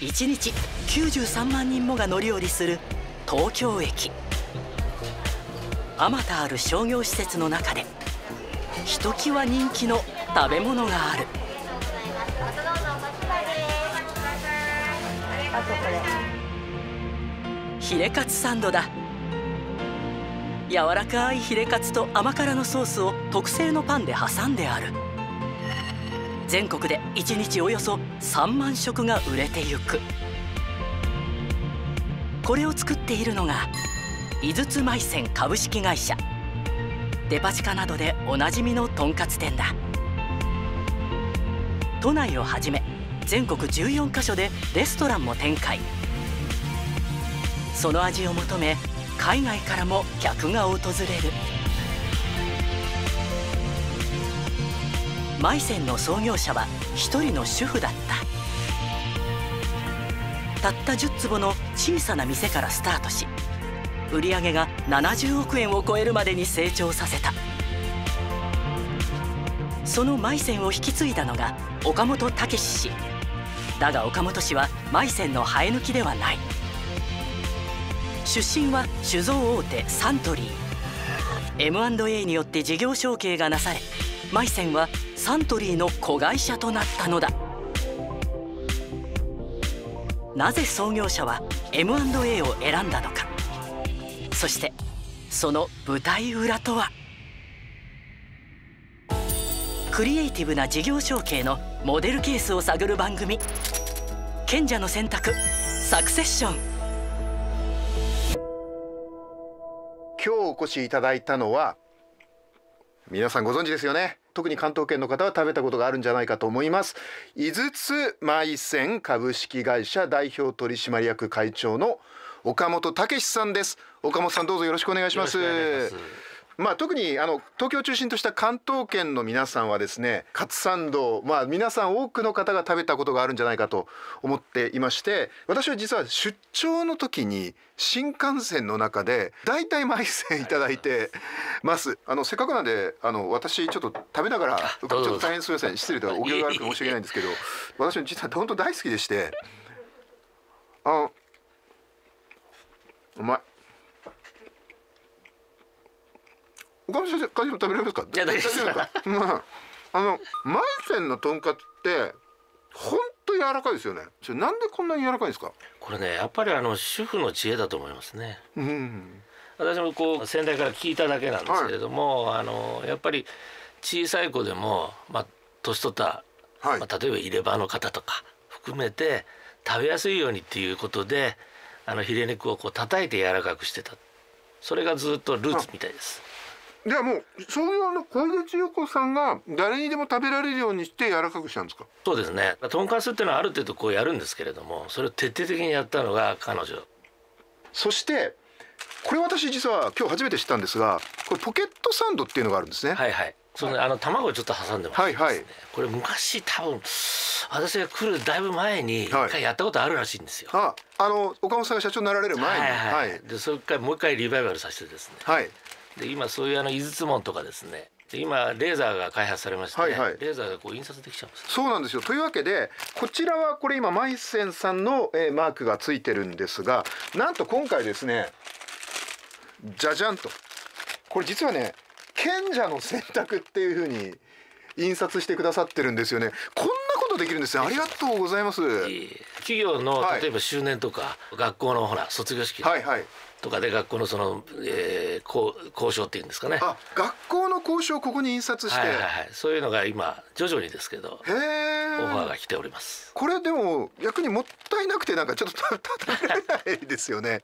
1日93万人もが乗り降りする東京駅。あまたある商業施設の中でひときわ人気の食べ物がある。ヒレカツサンドだ。柔らかいヒレカツと甘辛のソースを特製のパンで挟んである。全国で1日およそ3万食が売れてゆく。これを作っているのが井筒埋線株式会社。デパ地下などでおなじみのとんかつ店だ。都内をはじめ全国14カ所でレストランも展開。その味を求め海外からも客が訪れる。マイセンの創業者は一人の主婦だった。たった10坪の小さな店からスタートし売り上げが70億円を超えるまでに成長させた。そのマイセンを引き継いだのが岡本武氏。だが岡本氏はマイセンの生え抜きではない。出身は酒造大手サントリー。M&A によって事業承継がなされマイセンはサントリーの子会社となったのだ。なぜ創業者は M&A を選んだのか。そしてその舞台裏とは。クリエイティブな事業承継のモデルケースを探る番組「賢者の選択サクセッション」今日お越しいただいたのは皆さんご存知ですよね。特に関東圏の方は食べたことがあるんじゃないかと思います。井筒埋線株式会社代表取締役会長の岡本武さんです。岡本さんどうぞよろしくお願いします。まあ、特にあの東京を中心とした関東圏の皆さんはですねカツサンド、まあ、皆さん多くの方が食べたことがあるんじゃないかと思っていまして私は実は出張の時に新幹線の中で大体毎線いただいてます。あのせっかくなんであの私ちょっと食べながらちょっと大変すみません。失礼でお行儀悪く申し訳ないんですけど私実は本当大好きでしてあうまい岡本先生、カジノ食べれますか？いや、大丈夫ですか？まあ、あの、マイセンのとんかつって。本当柔らかいですよね。それなんでこんなに柔らかいんですか？これね、やっぱりあの主婦の知恵だと思いますね。うん。私もこう先代から聞いただけなんですけれども、はい、あのやっぱり小さい子でも、まあ、年取った、はい、まあ、例えば入れ歯の方とか含めて食べやすいようにっていうことであのヒレ肉をこう叩いて柔らかくしてたそれがずっとルーツみたいです。じゃあもう創業の小出千代子さんが誰にでも食べられるようにして柔らかくしたんですか？そうですね。とんかつっていうのはある程度こうやるんですけれどもそれを徹底的にやったのが彼女。そしてこれ私実は今日初めて知ったんですがこれポケットサンドっていうのがあるんですね。はいはい。その、はい、あの卵をちょっと挟んでます、ね、はいはい。これ昔多分私が来るだいぶ前に一回やったことあるらしいんですよ、はい、ああの岡本さんが社長になられる前に。はい、はいはい、でそれからもう一回リバイバルさせてですね。はいで今そういうあの井筒門とかですね。で今レーザーが開発されまして、ね、はいはい、レーザーがこう印刷できちゃうんです。そうなんですよ。というわけでこちらはこれ今マイセンさんの、えー、マークがついてるんですがなんと今回ですねじゃじゃんと。これ実はね賢者の選択っていうふうに印刷してくださってるんですよね。こんなことできるんですね。ありがとうございます。企業の例えば周年とか、はい、学校のほら卒業式はいはいとかで学校のその、えー、交渉っていうんですかね。あ学校の交渉をここに印刷して、はいはいはい、そういうのが今徐々にですけどへオファーが来ております。これでも逆にもったいなくてなんかちょっと食べられないですよね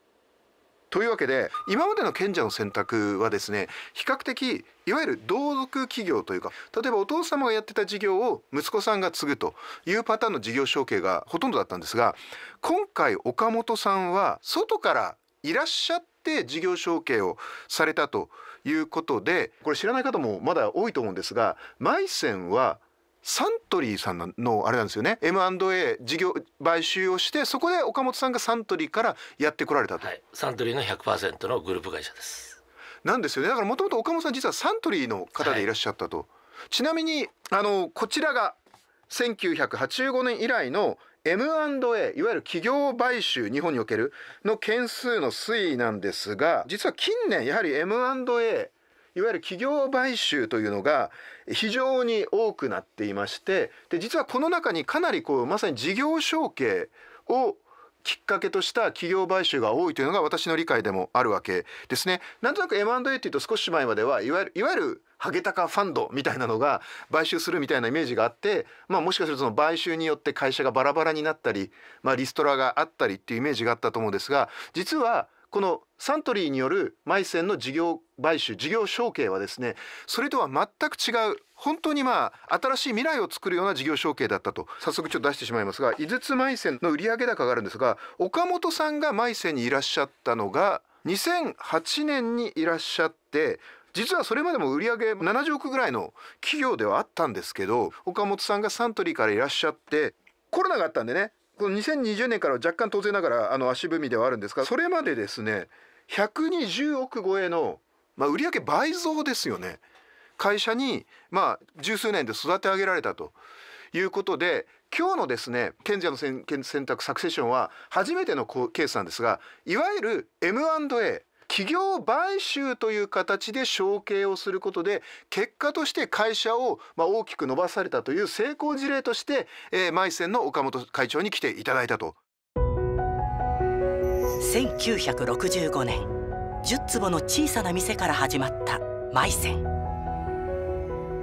というわけで今までの賢者の選択はですね比較的いわゆる同族企業というか例えばお父様がやってた事業を息子さんが継ぐというパターンの事業承継がほとんどだったんですが今回岡本さんは外からいらっしゃって事業承継をされたということでこれ知らない方もまだ多いと思うんですがマイセンはサントリーさんのあれなんですよね。M&A 事業買収をしてそこで岡本さんがサントリーからやってこられたと、はい、サントリーの100%のグループ会社です。なんですよね。だからもともと岡本さん実はサントリーの方でいらっしゃったと、はい、ちなみにあのこちらが1985年以来の M&A いわゆる企業買収日本におけるの件数の推移なんですが実は近年やはり M&A いわゆる企業買収というのが非常に多くなっていましてで実はこの中にかなりこうまさに事業承継をきっかけとした企業買収が多いというのが私の理解でもあるわけですね。なんとなく M&A っていうと少し前まではいわゆるいわゆるハゲタカファンドみたいなのが買収するみたいなイメージがあって、まあ、もしかするとその買収によって会社がバラバラになったり、まあ、リストラがあったりっていうイメージがあったと思うんですが実はこのサントリーによるマイセンの事業買収事業承継はですねそれとは全く違う本当にまあ新しい未来を作るような事業承継だったと早速ちょっと出してしまいますが井筒マイセンの売上高があるんですが岡本さんがマイセンにいらっしゃったのが2008年にいらっしゃって実はそれまでも売上70億ぐらいの企業ではあったんですけど岡本さんがサントリーからいらっしゃってコロナがあったんでねこの2020年から若干当然ながらあの足踏みではあるんですがそれまでですね120億超えの、まあ、売上倍増ですよね。会社にまあ十数年で育て上げられたということで今日のですね賢者の選択サクセションは初めてのケースなんですがいわゆる M&A 企業買収という形で承継をすることで結果として会社をま大きく伸ばされたという成功事例として、えー、マイセンの岡本会長に来ていただいたと。1965年10坪の小さな店から始まったマイセン。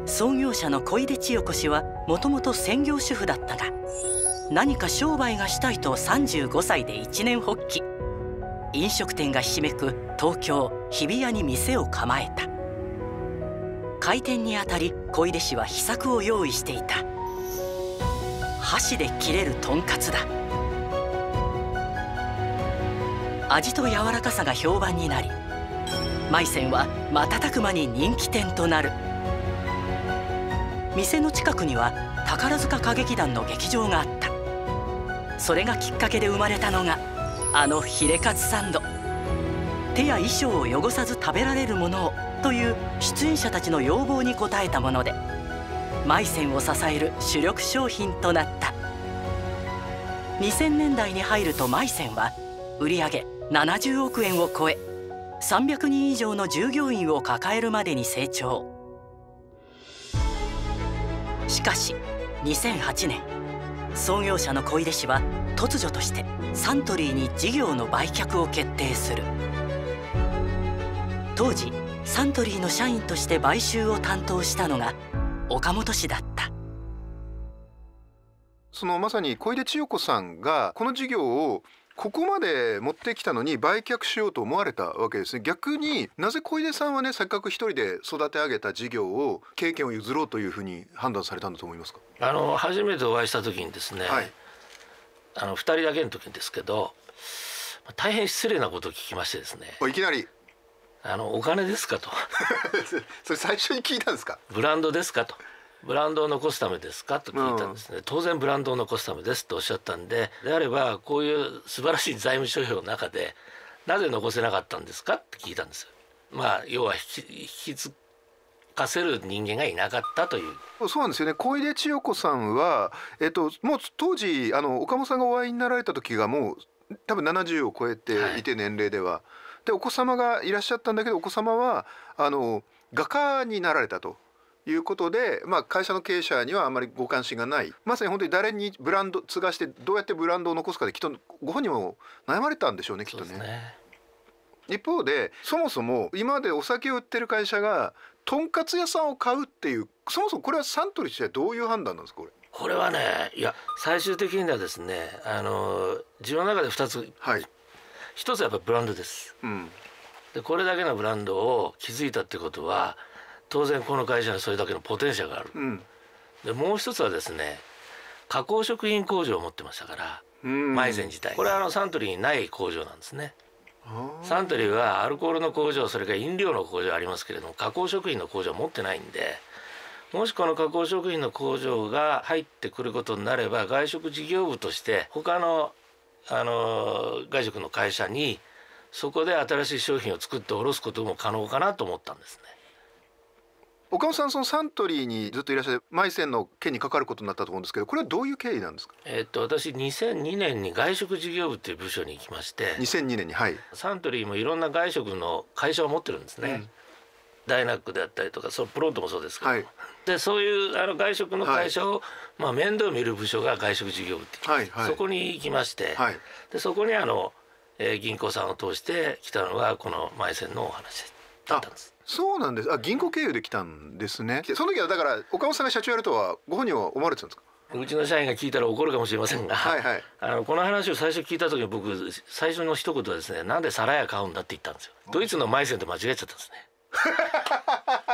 創業者の小出千代子氏はもともと専業主婦だったが何か商売がしたいと35歳で一年発起。飲食店がひしめく東京日比谷に店を構えた。開店にあたり小出氏は秘策を用意していた。箸で切れるとんかつだ。味と柔らかさが評判になりマイセンは瞬く間に人気店となる。店の近くには宝塚歌劇団の劇場があった。それがきっかけで生まれたのがあのヒレカツサンド。手や衣装を汚さず食べられるものをという出演者たちの要望に応えたものでマイセンを支える主力商品となった。2000年代に入るとマイセンは売上70億円を超え300人以上の従業員を抱えるまでに成長。しかし2008年創業者の小出氏は突如としてサントリーに事業の売却を決定する。当時サントリーの社員として買収を担当したのが岡本氏だった。そのまさに小出千代子さんがこの事業をここまで持ってきたのに売却しようと思われたわけですね。逆になぜ小出さんはねせっかく一人で育て上げた事業を経験を譲ろうというふうに判断されたんだと思いますか？あの初めてお会いした時にですね、はい、あの2人だけの時ですけど大変失礼なことを聞きましてですね。いきなり。あのお金ですかと。それ最初に聞いたんですか？ブランドですかと。ブランドを残すためですかと聞いたんですね、うん、当然ブランドを残すためですとおっしゃったんでであればこういう素晴らしい財務諸表の中でなぜ残せなかったんですかって聞いたんですよ。まあ要は引き引き継かせる人間がいなかったという。そうなんですよね。小出千代子さんは、えっと、もう当時あの岡本さんがお会いになられた時がもう多分70を超えてい。て年齢では、はい、でお子様がいらっしゃったんだけどお子様はあの画家になられたと。いうことで、まあ、会社の経営者にはあまりご関心がない。まさに本当に誰にブランド継がしてどうやってブランドを残すかできっとご本人も悩まれたんでしょうねきっとね。ね一方でそもそも今までお酒を売ってる会社がとんかつ屋さんを買うっていうそもそもこれはサントリーとしてはどういう判断なんですかこれ？これはねいや最終的にはですねあの自分の中で2つ、はい、1つはやっぱブランドです、うん、でこれだけのブランドを築いたってことは当然この会社にそれだけのポテンシャルがある、うん、でもう一つはですね加工食品工場を持ってましたからマイゼン自体これはあのサントリーにない工場なんですねサントリーはアルコールの工場それから飲料の工場ありますけれども加工食品の工場持ってないんでもしこの加工食品の工場が入ってくることになれば外食事業部として他のあの外食の会社にそこで新しい商品を作って卸すことも可能かなと思ったんですね。岡本さんそのサントリーにずっといらっしゃってマイセンの件にかかることになったと思うんですけどこれはどういう経緯なんですか？えっと私2002年に外食事業部っていう部署に行きまして。2002年にはい。サントリーもいろんな外食の会社を持ってるんですね、うん、ダイナックであったりとかそのプロントもそうですけど、はい、でそういうあの外食の会社を、はい、まあ、面倒見る部署が外食事業部ってはいはい、そこに行きまして、はい、でそこにあの、えー、銀行さんを通して来たのがこのマイセンのお話だったんです。そうなんです。あ銀行経由で来たんですね。その時はだから岡本さんが社長やるとはご本人は思われてたんですか？うちの社員が聞いたら怒るかもしれませんが、はいはい、あのこの話を最初聞いた時に僕最初の一言はですねなんで皿屋買うんだって言ったんですよ。ドイツのマイセンと間違えちゃったんですね。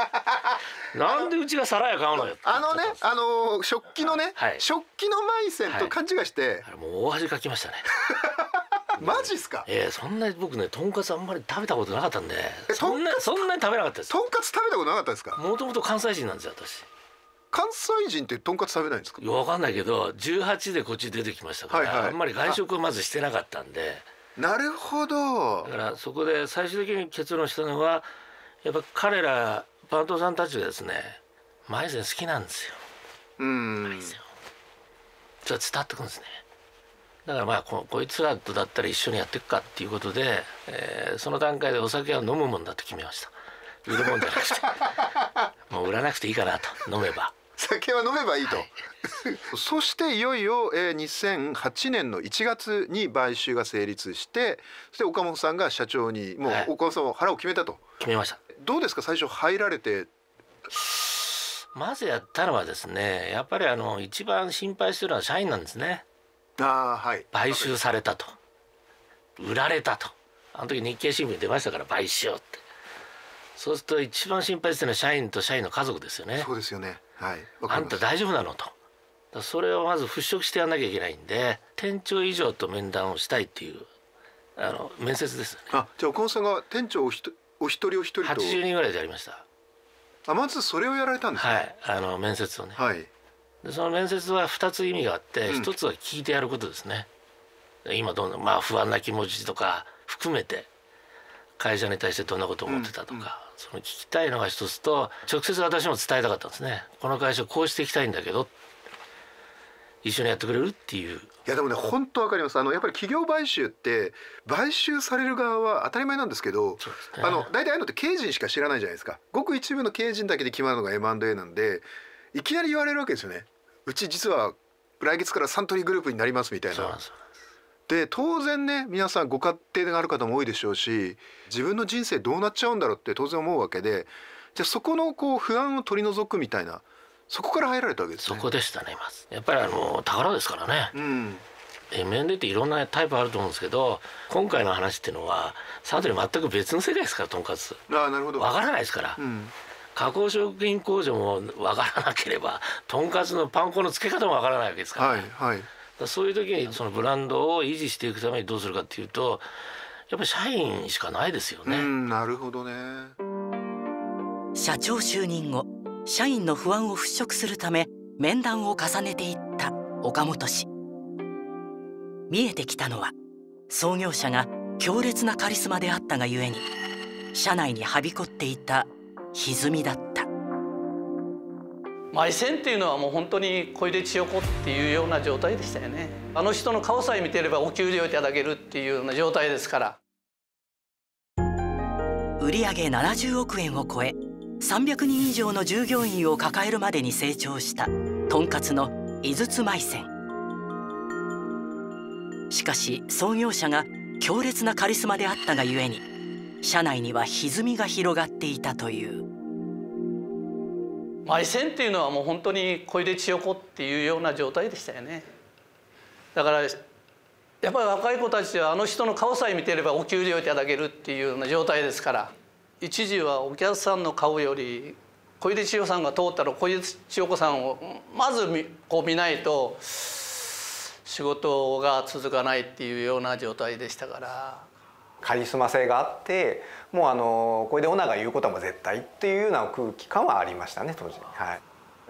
なんでうちが皿屋買うのよあのねあの食器のね、はい、食器のマイセンと勘違いして、はい、もう大恥かきましたね マジっすか？えー、そんな僕ねとんかつあんまり食べたことなかったんでそんなそんなに食べなかったです。とんかつ食べたことなかったですか？もともと関西人なんですよ私。関西人ってとんかつ食べないんですか？いやわかんないけど18でこっち出てきましたから、はいはい、あんまり外食をまずしてなかったんで。なるほど。だからそこで最終的に結論したのはやっぱ彼らパントさんたちがですねマイセン好きなんですよ。うん。マイセン。をじゃ伝わってくるんですねだからまあここいつらとだったら一緒にやっていくかっていうことで、えー、その段階でお酒は飲むもんだと決めました。売るもんじゃなくて。もう売らなくていいかなと。飲めば。酒は飲めばいいと、はい、そしていよいよ、えー、2008年の1月に買収が成立してそして岡本さんが社長にもう岡本さんは腹を決めたと、決めました。どうですか？最初入られて。まずやったのはですねやっぱりあの一番心配してるのは社員なんですねあはい。買収されたと。売られたと。あの時日経新聞に出ましたから買収って。そうすると一番心配してるのは社員と社員の家族ですよね。そうですよね。はい。あんた大丈夫なのと。それをまず払拭してやんなきゃいけないんで店長以上と面談をしたいっていうあの面接ですよね。あじゃあ岡本さんが店長おひとお一人お一人と。80人ぐらいでやりました。あまずそれをやられたんですね。はい。あの面接をね。はいでその面接は2つ意味があって、うん、1つは聞いてやることですね。今どんなまあ不安な気持ちとか含めて会社に対してどんなことを思ってたとか、うんうん、その聞きたいのが一つと直接私も伝えたかったんですね。この会社こうしていきたいんだけど一緒にやってくれるっていう。いやでもね本当わかります。あのやっぱり企業買収って買収される側は当たり前なんですけど、ね、あの大体ああいうのって経営陣しか知らないじゃないですか。ごく一部の経営陣だけで決まるのが M&A なんでいきなり言われるわけですよね。うち実は来月からサントリーグループになりますみたいな。で当然ね皆さんご家庭がある方も多いでしょうし自分の人生どうなっちゃうんだろうって当然思うわけでじゃあそこのこう不安を取り除くみたいなそこから入られたわけですね。そこでしたねまずやっぱりあの宝ですからね。うん。M&A っていろんなタイプあると思うんですけど今回の話っていうのはサントリー全く別の世界ですからとんかつ。あなるほど。分からないですから、うん、加工食品工場も分からなければとんかつのパン粉の付け方も分からないわけですから、ね、はいはい、そういう時にそのブランドを維持していくためにどうするかっていうとやっぱり社員しかないですよね。なるほどね。社長就任後社員の不安を払拭するため面談を重ねていった岡本氏。見えてきたのは創業者が強烈なカリスマであったがゆえに社内にはびこっていた歪みだった。埋線っていうのはもう本当に小出千代子っていうような状態でしたよね。あの人の顔さえ見てればお給料いただけるっていうような状態ですから。売上70億円を超え300人以上の従業員を抱えるまでに成長したとんかつの井筒埋線。しかし創業者が強烈なカリスマであったがゆえに社内には歪みが広がっていたという埋線っていうのはもう本当に小出千代子っていうような状態でしたよね。だからやっぱり若い子たちはあの人の顔さえ見てればお給料いただけるっていうような状態ですから一時はお客さんの顔より小出千代さんが通ったら小出千代子さんをまずこう見ないと仕事が続かないっていうような状態でしたから。カリスマ性があってもうあのこれでオナが言うことはもう絶対っていうような空気感はありましたね当時。はい。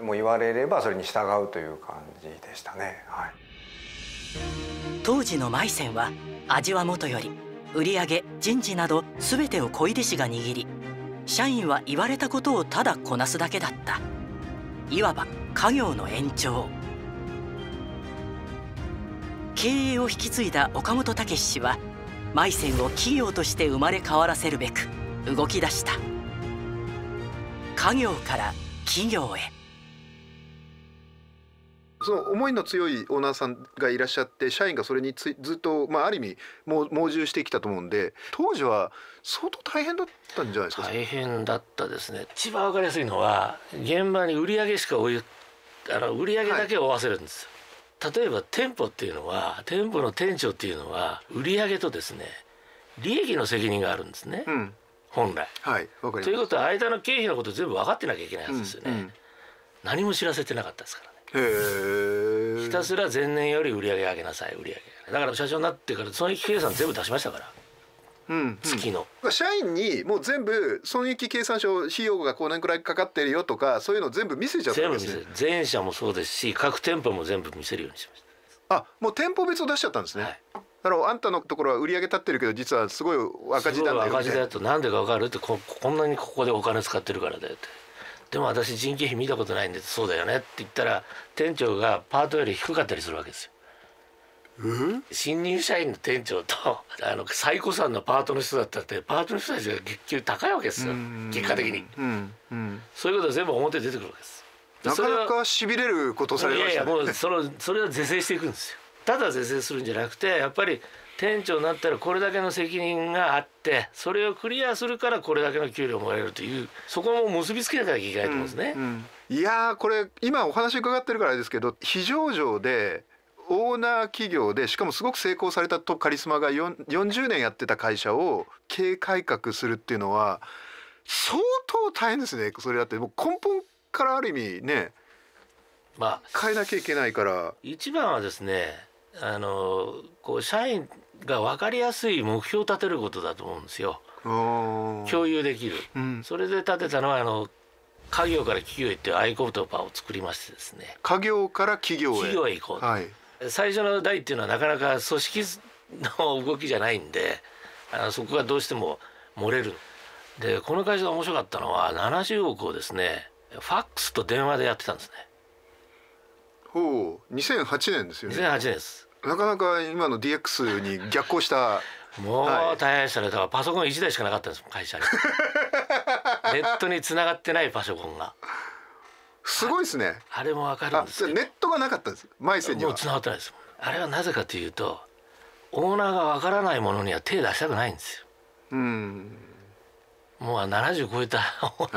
もう言われればそれに従うという感じでしたね。はい。当時のマイセンは味はもとより売り上げ人事など全てを小出氏が握り社員は言われたことをただこなすだけだった。いわば家業の延長。経営を引き継いだ岡本武氏はマイセンを企業として生まれ変わらせるべく動き出した。家業から企業へ。その思いの強いオーナーさんがいらっしゃって社員がそれにつずっと、まあ、ある意味も猛従してきたと思うんで当時は相当大変だったんじゃないですか？大変だったですね。一番わかりやすいのは現場に売り上げしか追いあの売り上げだけを追わせるんです、はい、例えば店舗っていうのは店舗の店長っていうのは売り上げとですね利益の責任があるんですね、うん、本来。はい、ということは間の経費のこと全部分かってなきゃいけないはずですよね。うんうん、何も知らせてなかったですからね。ひたすら前年より売り上げ上げなさい売り上げだから社長になってから損益計算全部出しましたから。うん、うん、月の社員にもう全部損益計算書費用がこのくらいかかってるよとかそういうの全部見せちゃったんですね。全部見せ全社もそうですし各店舗も全部見せるようにしました。あもう店舗別を出しちゃったんですね、はい。だからあんたのところは売り上げ立ってるけど実はすごい赤字なんだよ赤字だとなんでか分かるってここんなにここでお金使ってるからだよって。でも私人件費見たことないんでそうだよねって言ったら店長がパートより低かったりするわけですよ。新入社員の店長と あの最古参のパートの人だったってパートの人たちが月給高いわけですよ。結果的に、うんうん、そういうことは全部表出てくるわけです。なかなかしびれることされました、ね、いやいやもうその それは是正していくんですよ。ただ是正するんじゃなくてやっぱり店長になったらこれだけの責任があってそれをクリアするからこれだけの給料もらえるというそこも結びつけなきゃいけないと思うんですね。うんうん、いやこれ今お話伺ってるからですけど非上場でオーナー企業でしかもすごく成功されたとカリスマが40年やってた会社を経営改革するっていうのは相当大変ですね。それだってもう根本からある意味ねまあ変えなきゃいけないから。一番はですねあのこう社員が分かりやすい目標を立てることだと思うんですよ。共有できる、うん、それで立てたのはあの家業から企業へっていう合言葉を作りましてですね。家業から企業へ。企業へ行こう、はい、最初の代っていうのはなかなか組織の動きじゃないんであのそこがどうしても漏れる。でこの会社が面白かったのは70億をですねファックスと電話でやってたんですね。ほう2008年ですよね。2008年です。なかなか今の DX に逆行した。もう大変でしたね。だからパソコン1台しかなかったんです会社に。ネットに繋がってないパソコンがすごいですね。あれもわかるんですネットがなかったんです。前線には。もう繋がってないですあれはなぜかというとオーナーがわからないものには手出したくないんですよ。うん。もう70超えた、ね、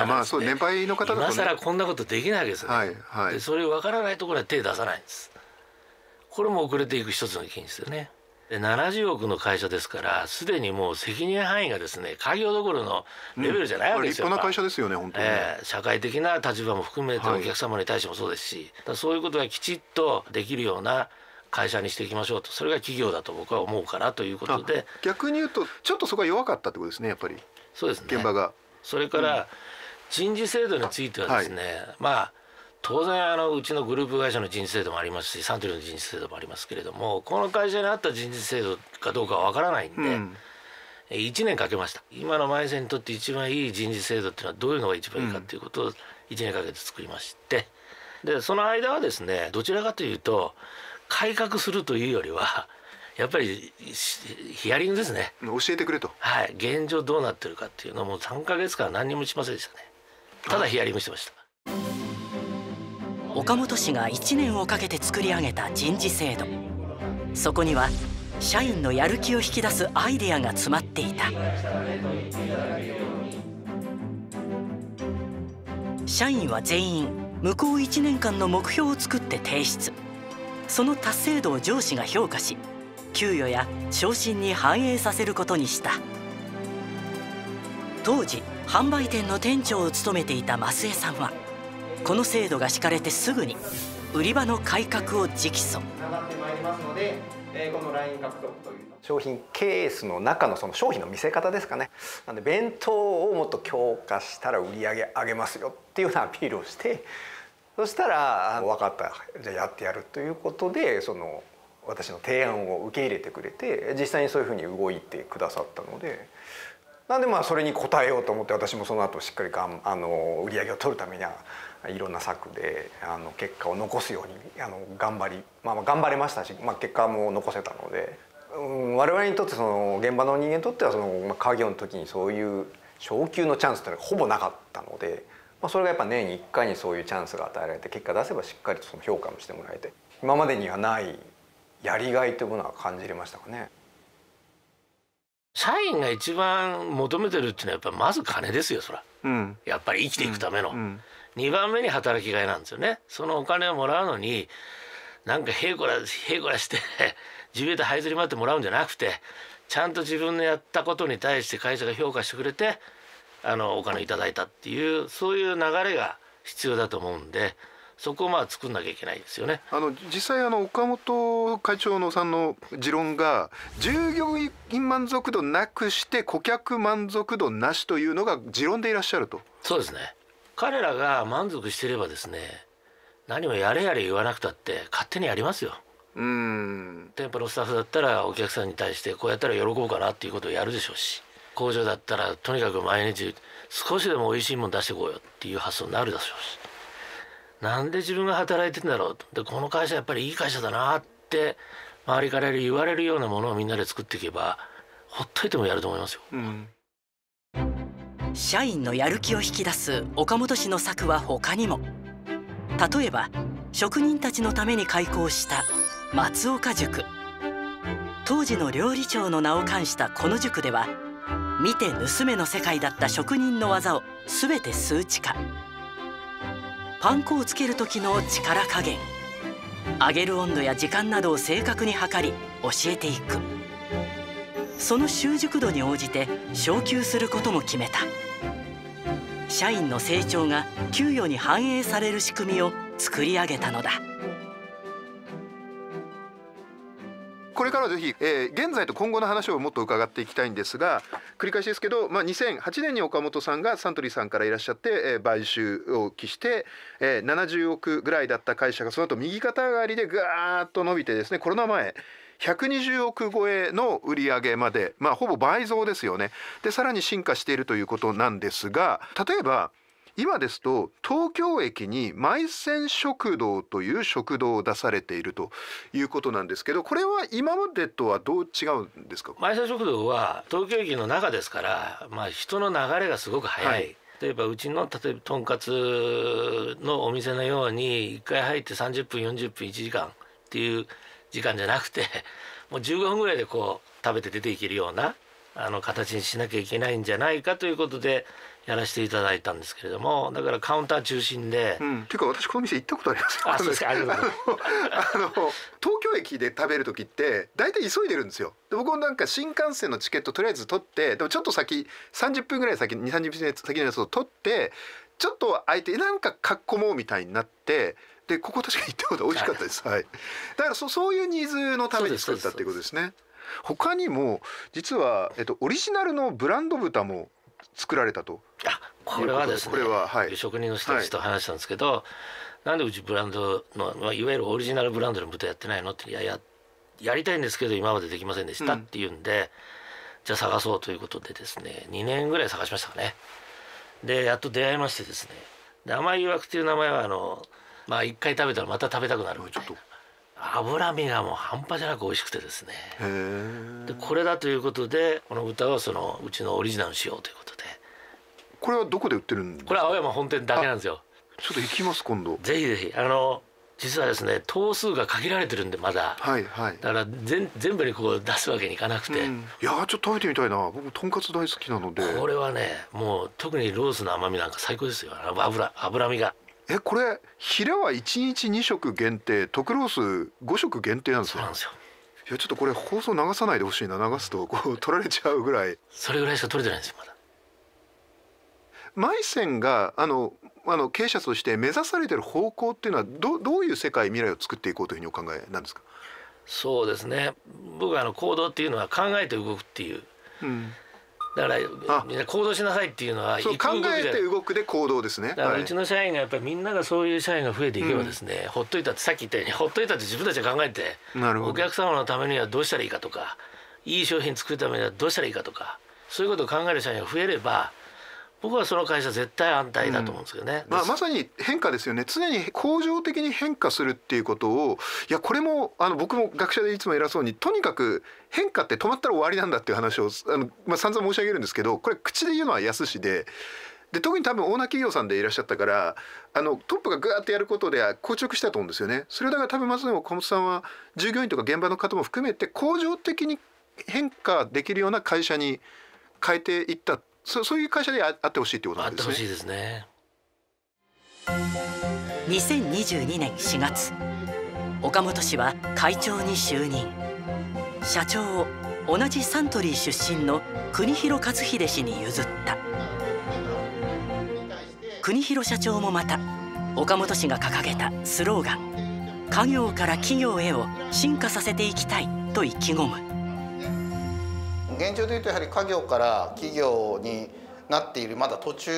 まあそう年配の方だと、ね、今更こんなことできないわけですね、はいはい、でそれ分からないところは手出さないんです。これも遅れていく一つの原因ですよね。で70億の会社ですからすでにもう責任範囲がですね開業どころのレベルじゃないわけですよ、うん、立派な会社ですよね本当に、えー、社会的な立場も含めてお客様に対してもそうですし、はい、そういうことがきちっとできるような会社にしていきましょうと。それが企業だと僕は思うからということで。逆に言うとちょっとそこは弱かったってことですねやっぱり。そうですね。現場が。それから、人事制度についてはですね、はい、まあ当然あのうちのグループ会社の人事制度もありますしサントリーの人事制度もありますけれどもこの会社に合った人事制度かどうかは分からないんで、うん、1年かけました。今の前線にとって一番いい人事制度っていうのはどういうのが一番いいかということを1年かけて作りまして。でその間はですねどちらかというと改革するというよりはやっぱりヒアリングですね。教えてくれと。はい。現状どうなってるかっていうのも3か月間何にもしませんでしたね。ただヒアリングしてました岡本氏が1年をかけて作り上げた人事制度。そこには社員のやる気を引き出すアイデアが詰まっていた。社員は全員向こう1年間の目標を作って提出。その達成度を上司が評価し給与や昇進に反映させることにした。当時販売店の店長を務めていた増江さんはこの制度が敷かれてすぐに売り場の改革を直訴。商品ケースの中のその商品の見せ方ですかね。なんで弁当をもっと強化したら売り上げ上げますよっていうようなアピールをしてそしたら分かったじゃあやってやるということでその私の提案を受け入れてくれて実際にそういうふうに動いてくださったので。なんでまあそれに応えようと思って私もその後しっかりがんあの売り上げを取るためにはいろんな策であの結果を残すようにあの頑張り、まあ、まあ頑張れましたし、まあ、結果も残せたので、うん、我々にとってその現場の人間にとってはその、まあ、家業の時にそういう昇給のチャンスっていうのはほぼなかったので、まあ、それがやっぱ年に1回にそういうチャンスが与えられて結果出せばしっかりとその評価もしてもらえて今までにはないやりがいというものは感じれましたかね。社員が一番求めてるっていうのはやっぱまず金ですよそら、うん、やっぱり生きていくための、うんうん、2番目に働きがいなんですよねそのお金をもらうのになんかへいこらへいこらして 自分で這いずり回ってもらうんじゃなくてちゃんと自分のやったことに対して会社が評価してくれてあのお金いただいたっていうそういう流れが必要だと思うんでそこをまあ作んなきゃいけないですよね。あの実際あの岡本会長のさんの持論が従業員満足度なくして顧客満足度なしというのが持論でいらっしゃると。そうですね。彼らが満足してればですね何もやれやれ言わなくたって勝手にやりますよ。うん店舗のスタッフだったらお客さんに対してこうやったら喜ぶかなっていうことをやるでしょうし工場だったらとにかく毎日少しでも美味しいもの出していこうよっていう発想になるでしょうしなんで自分が働いてんだろうでこの会社やっぱりいい会社だなって周りから言われるようなものをみんなで作っていけばほっといてもやると思いますよ。うん社員のやる気を引き出す岡本氏の策は他にも。例えば職人たちのために開校した松岡塾。当時の料理長の名を冠したこの塾では見て盗めの世界だった職人の技を全て数値化。パン粉をつける時の力加減。揚げる温度や時間などを正確に測り教えていく。その習熟度に応じて昇給することも決めた社員の成長が給与に反映される仕組みを作り上げたのだ。これからぜひ、えー、現在と今後の話をもっと伺っていきたいんですが繰り返しですけど、まあ、2008年に岡本さんがサントリーさんからいらっしゃって、えー、買収を期して、えー、70億ぐらいだった会社がその後右肩上がりでぐーっと伸びてですねコロナ前120億超えの売り上げまで、まあ、ほぼ倍増ですよね。でさらに進化しているということなんですが例えば今ですと東京駅に埋線食堂という食堂を出されているということなんですけどこれは今までとはどう違うんですか？埋線食堂は東京駅の中ですから、まあ、人の流れがすごく早い、はい、例えばうちの例えばとんかつのお店のように1回入って30分40分1時間っていう時間じゃなくて もう15分ぐらいでこう食べて出ていけるようなあの形にしなきゃいけないんじゃないかということでやらせていただいたんですけれどもだからカウンター中心で。うん、っていうか私この店行ったことあります。あそうですか。ありがとうございます。あの東京駅で食べる時って大体急いでるんですよ。で僕もなんか新幹線のチケットとりあえず取ってでもちょっと先30分ぐらい先2 3 0分先のやつを取ってちょっと空いてなんかかっこもうみたいになってでここ確かに行ったこと美味しかったです、はい、だからそそういうニーズのために作ったっていうことですね。他にも実は、えっと、オリジナルのブランド豚も作られたと。あこれはですねこれは、はい、職人の人たちと話したんですけど、はい、なんでうちブランドの、まあ、いわゆるオリジナルブランドの豚やってないのっていやややりたいんですけど今までできませんでしたっていうんで、うん、じゃあ探そうということでですね2年ぐらい探しましたかね。でやっと出会いましてですね。で甘い曰くっていう名前はあのまあ一回食べたらまた食べたくなる。みたいな脂身がもう半端じゃなく美味しくてですね。でこれだということでこの豚をそのうちのオリジナルにしようということで。これはどこで売ってるんですか？これは青山本店だけなんですよ。ちょっと行きます今度。ぜひぜひ。あの実はですね頭数が限られてるんでまだ。はいはい。だから全全部にこう出すわけにいかなくて、うん、いやちょっと食べてみたいな。僕とんかつ大好きなので。これはねもう特にロースの甘みなんか最高ですよ。脂脂身がえこれヒレは1日2食限定特ロース5食限定なんですよ。いやちょっとこれ放送流さないでほしいな流すとこう取られちゃうぐらい。それぐらいしか取れてないんですよまだ。マイセンがあのあの経営者として目指されてる方向っていうのはどどういう世界未来を作っていこうというふうにお考えなんですか？そうですね。僕はあの行動っていうのは考えて動くっていう、うん、だからみんな行動しなさいっていうのは考えて動くで行動ですね。だからうちの社員がやっぱりみんながそういう社員が増えていけばですね、うん、ほっといたってさっき言ったようにほっといたって自分たちが考えてお客様のためにはどうしたらいいかとかいい商品作るためにはどうしたらいいかとかそういうことを考える社員が増えれば僕はその会社絶対安泰だと思うんですけどね、うん、まあ、まさに変化ですよね常に恒常的に変化するっていうことをいやこれもあの僕も学者でいつも偉そうにとにかく変化って止まったら終わりなんだっていう話をあの、まあ、散々申し上げるんですけどこれ口で言うのは安しで。で特に多分オーナー企業さんでいらっしゃったからあのトップがグーッとやることで硬直したと思うんですよね。それだから多分まず岡本さんは従業員とか現場の方も含めて恒常的に変化できるような会社に変えていったそそういう会社であってほしいってことなんですね。あってほしいですね。2022年4月岡本氏は会長に就任社長を同じサントリー出身の国広勝秀氏に譲った国広社長もまた岡本氏が掲げたスローガン「家業から企業へを進化させていきたい」と意気込む現状でいうとやはり家業から企業になっているまだ途中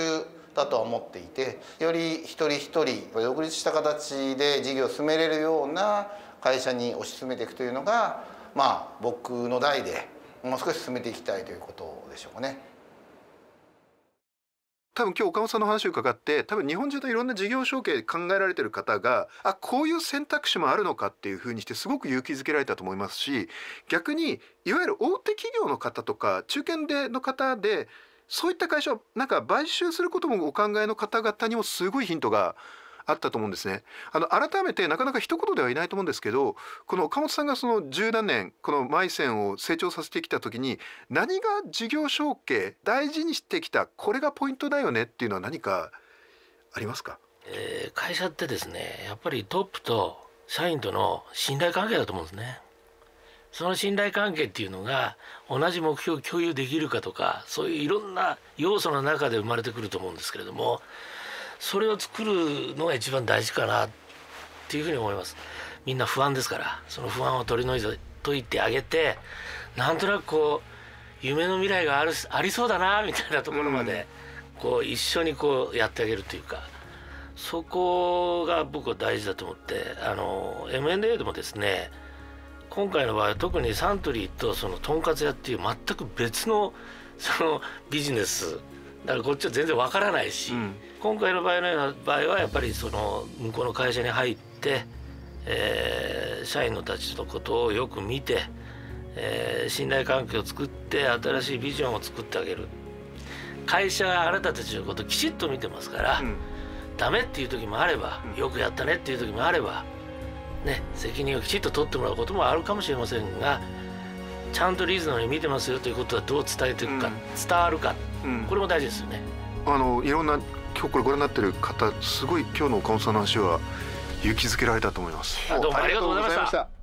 だとは思っていてより一人一人独立した形で事業を進めれるような会社に推し進めていくというのがまあ僕の代でもう少し進めていきたいということでしょうかね。多分今日岡本さんの話を伺って多分日本中のいろんな事業承継考えられてる方があこういう選択肢もあるのかっていうふうにしてすごく勇気づけられたと思いますし逆にいわゆる大手企業の方とか中堅での方でそういった会社をなんか買収することもお考えの方々にもすごいヒントがあったと思うんですね。あの改めてなかなか一言ではいないと思うんですけどこの岡本さんがその十何年このマイセンを成長させてきた時に何が事業承継大事にしてきたこれがポイントだよねっていうのは何かありますか、えー、会社ってですねやっぱりトップと社員との信頼関係だと思うんですね。その信頼関係っていうのが同じ目標を共有できるかとかそういういろんな要素の中で生まれてくると思うんですけれどもそれを作るのが一番大事かなっていうふうに思います。みんな不安ですからその不安を取り除いてあげてなんとなくこう夢の未来があるありそうだなみたいなところまで、こう一緒にこうやってあげるというかそこが僕は大事だと思ってあの M&A でもですね今回の場合は特にサントリーとそのとんかつ屋っていう全く別のそのビジネスだからこっちは全然わからないし、うん、今回の場合のような場合はやっぱりその向こうの会社に入って、えー、社員のたちのことをよく見て、えー、信頼関係を作って新しいビジョンを作ってあげる。会社はあなたたちのことをきちっと見てますから、うん、ダメっていう時もあれば、よくやったねっていう時もあれば、ね、責任をきちっと取ってもらうこともあるかもしれませんがちゃんとリーズナブルに見てますよということはどう伝えていくか、うん、伝わるか、うん、これも大事ですよね。あのいろんな今日これご覧になってる方すごい今日の岡本さんの話は勇気づけられたと思います。どうもありがとうございました。